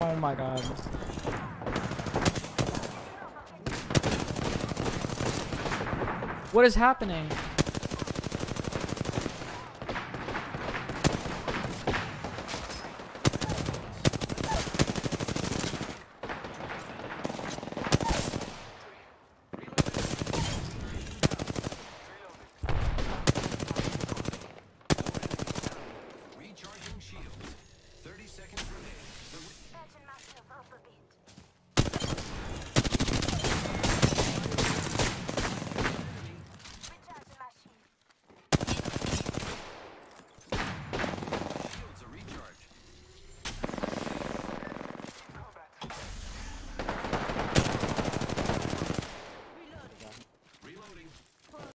Oh my god. What is happening?